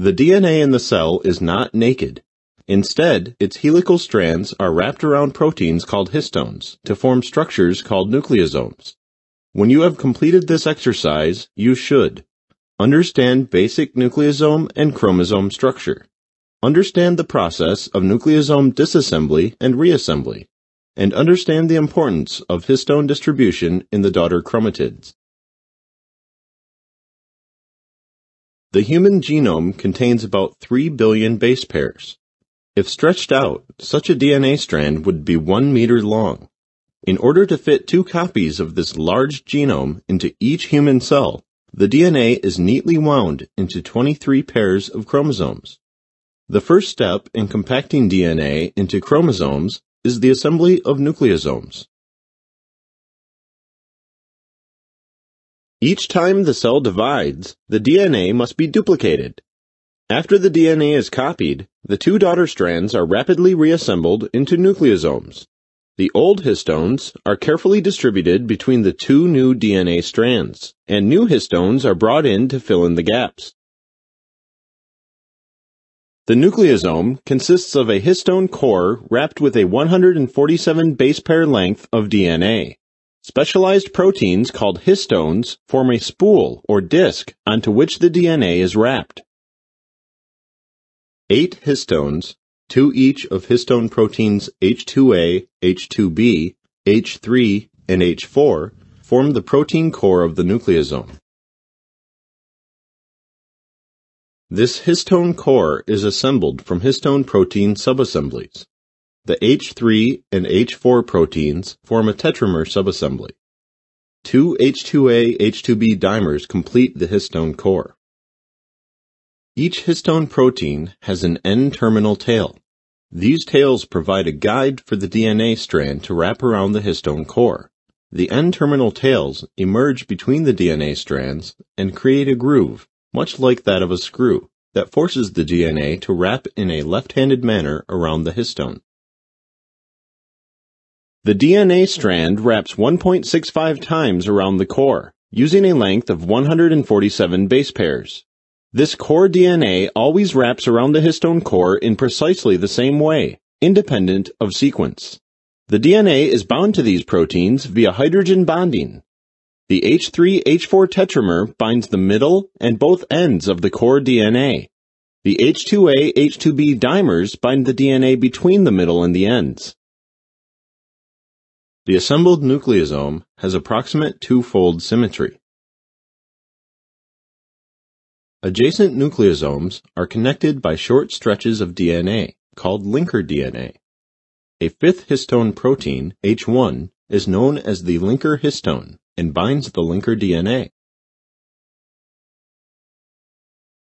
The DNA in the cell is not naked. Instead, its helical strands are wrapped around proteins called histones to form structures called nucleosomes. When you have completed this exercise, you should understand basic nucleosome and chromosome structure, understand the process of nucleosome disassembly and reassembly, and understand the importance of histone distribution in the daughter chromatids. The human genome contains about 3 billion base pairs. If stretched out, such a DNA strand would be 1 meter long. In order to fit two copies of this large genome into each human cell, the DNA is neatly wound into 23 pairs of chromosomes. The first step in compacting DNA into chromosomes is the assembly of nucleosomes. Each time the cell divides, the DNA must be duplicated. After the DNA is copied, the two daughter strands are rapidly reassembled into nucleosomes. The old histones are carefully distributed between the two new DNA strands, and new histones are brought in to fill in the gaps. The nucleosome consists of a histone core wrapped with a 147 base pair length of DNA. Specialized proteins called histones form a spool or disc onto which the DNA is wrapped. Eight histones, two each of histone proteins H2A, H2B, H3, and H4, form the protein core of the nucleosome. This histone core is assembled from histone protein subassemblies. The H3 and H4 proteins form a tetramer subassembly. Two H2A H2B dimers complete the histone core. Each histone protein has an N-terminal tail. These tails provide a guide for the DNA strand to wrap around the histone core. The N-terminal tails emerge between the DNA strands and create a groove much like that of a screw, that forces the DNA to wrap in a left-handed manner around the histone. The DNA strand wraps 1.65 times around the core, using a length of 147 base pairs. This core DNA always wraps around the histone core in precisely the same way, independent of sequence. The DNA is bound to these proteins via hydrogen bonding, the H3-H4 tetramer binds the middle and both ends of the core DNA. The H2A-H2B dimers bind the DNA between the middle and the ends. The assembled nucleosome has approximate two-fold symmetry. Adjacent nucleosomes are connected by short stretches of DNA, called linker DNA. A fifth histone protein, H1, is known as the linker histone and binds the linker DNA.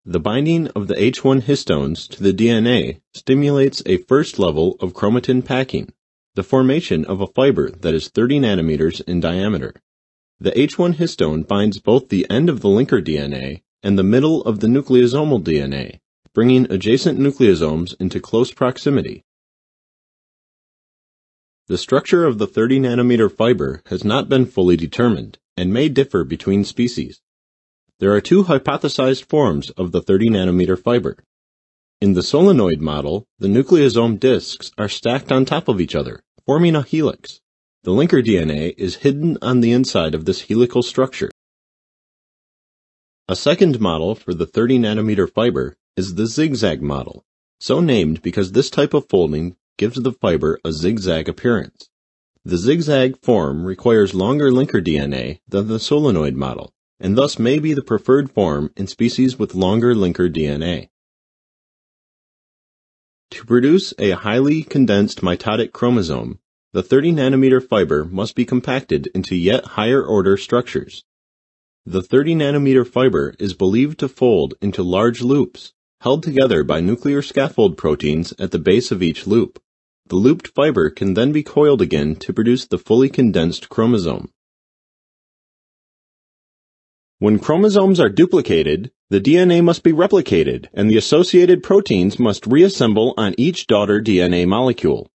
The binding of the H1 histones to the DNA stimulates a first level of chromatin packing, the formation of a fiber that is 30 nanometers in diameter. The H1 histone binds both the end of the linker DNA and the middle of the nucleosomal DNA, bringing adjacent nucleosomes into close proximity the structure of the 30 nanometer fiber has not been fully determined and may differ between species. There are two hypothesized forms of the 30 nanometer fiber. In the solenoid model, the nucleosome discs are stacked on top of each other, forming a helix. The linker DNA is hidden on the inside of this helical structure. A second model for the 30 nanometer fiber is the zigzag model, so named because this type of folding gives the fiber a zigzag appearance. The zigzag form requires longer linker DNA than the solenoid model, and thus may be the preferred form in species with longer linker DNA. To produce a highly condensed mitotic chromosome, the 30 nanometer fiber must be compacted into yet higher order structures. The 30 nanometer fiber is believed to fold into large loops, held together by nuclear scaffold proteins at the base of each loop. The looped fiber can then be coiled again to produce the fully condensed chromosome. When chromosomes are duplicated, the DNA must be replicated and the associated proteins must reassemble on each daughter DNA molecule.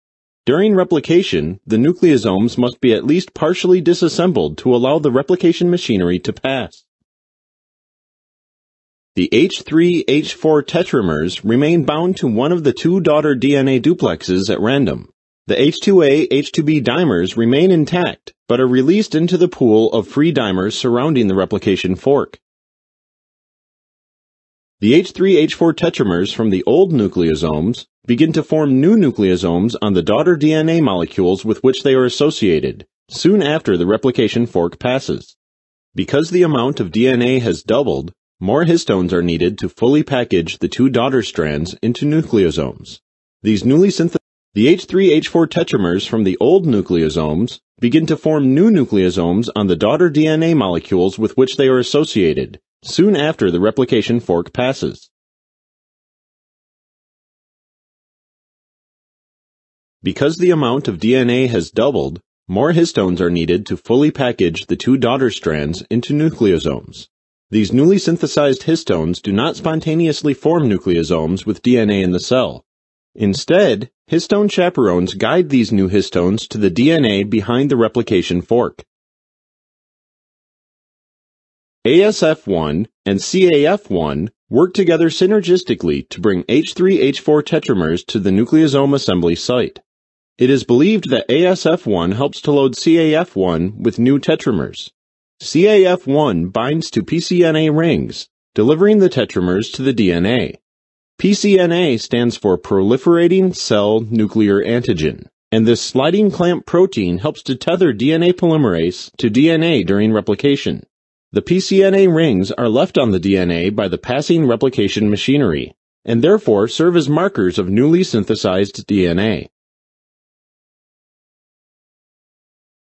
During replication, the nucleosomes must be at least partially disassembled to allow the replication machinery to pass. The H3H4 tetramers remain bound to one of the two daughter DNA duplexes at random. The H2A H2B dimers remain intact, but are released into the pool of free dimers surrounding the replication fork. The H3H4 tetramers from the old nucleosomes begin to form new nucleosomes on the daughter DNA molecules with which they are associated, soon after the replication fork passes. Because the amount of DNA has doubled, more histones are needed to fully package the two daughter strands into nucleosomes. These newly synthesized the H3H4 tetramers from the old nucleosomes begin to form new nucleosomes on the daughter DNA molecules with which they are associated, soon after the replication fork passes. Because the amount of DNA has doubled, more histones are needed to fully package the two daughter strands into nucleosomes. These newly synthesized histones do not spontaneously form nucleosomes with DNA in the cell. Instead, histone chaperones guide these new histones to the DNA behind the replication fork. ASF1 and CAF1 work together synergistically to bring H3H4 tetramers to the nucleosome assembly site. It is believed that ASF1 helps to load CAF1 with new tetramers. CAF1 binds to PCNA rings, delivering the tetramers to the DNA. PCNA stands for Proliferating Cell Nuclear Antigen, and this sliding clamp protein helps to tether DNA polymerase to DNA during replication. The PCNA rings are left on the DNA by the passing replication machinery, and therefore serve as markers of newly synthesized DNA.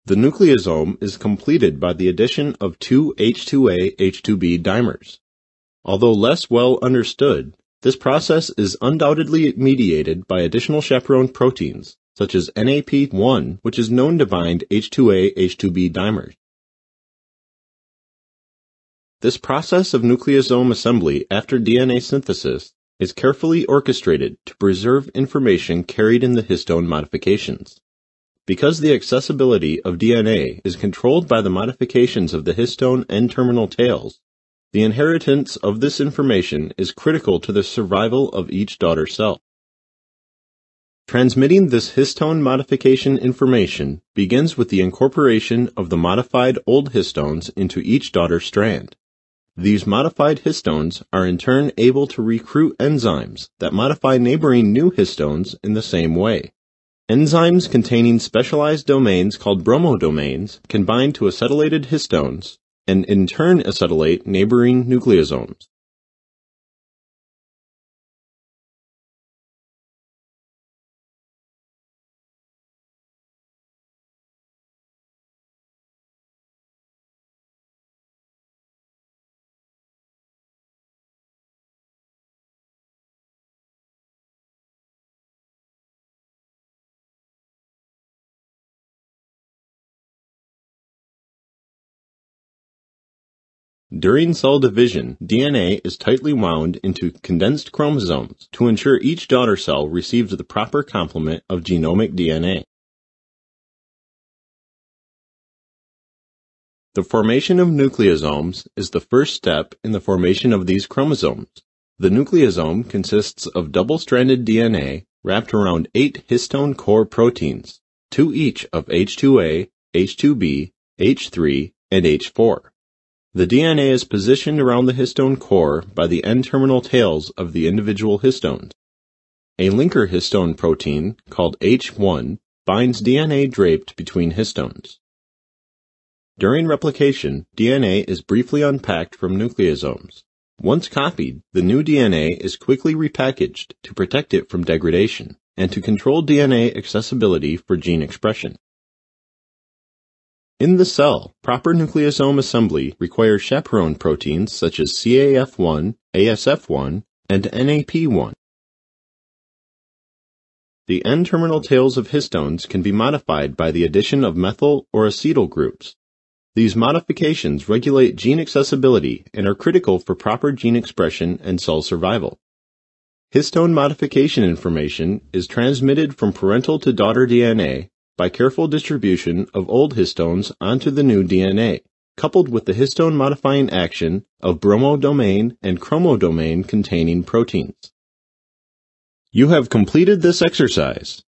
The nucleosome is completed by the addition of two H2A H2B dimers. Although less well understood, this process is undoubtedly mediated by additional chaperone proteins, such as NAP1, which is known to bind H2A H2B dimers. This process of nucleosome assembly after DNA synthesis is carefully orchestrated to preserve information carried in the histone modifications. Because the accessibility of DNA is controlled by the modifications of the histone N-terminal tails, the inheritance of this information is critical to the survival of each daughter cell. Transmitting this histone modification information begins with the incorporation of the modified old histones into each daughter strand. These modified histones are in turn able to recruit enzymes that modify neighboring new histones in the same way. Enzymes containing specialized domains called bromodomains can bind to acetylated histones and in turn acetylate neighboring nucleosomes. During cell division, DNA is tightly wound into condensed chromosomes to ensure each daughter cell receives the proper complement of genomic DNA. The formation of nucleosomes is the first step in the formation of these chromosomes. The nucleosome consists of double-stranded DNA wrapped around eight histone core proteins, two each of H2A, H2B, H3, and H4. The DNA is positioned around the histone core by the N-terminal tails of the individual histones. A linker histone protein, called H1, binds DNA draped between histones. During replication, DNA is briefly unpacked from nucleosomes. Once copied, the new DNA is quickly repackaged to protect it from degradation and to control DNA accessibility for gene expression. In the cell, proper nucleosome assembly requires chaperone proteins such as CAF1, ASF1, and NAP1. The N-terminal tails of histones can be modified by the addition of methyl or acetyl groups. These modifications regulate gene accessibility and are critical for proper gene expression and cell survival. Histone modification information is transmitted from parental to daughter DNA by careful distribution of old histones onto the new DNA, coupled with the histone modifying action of bromodomain and chromodomain containing proteins. You have completed this exercise.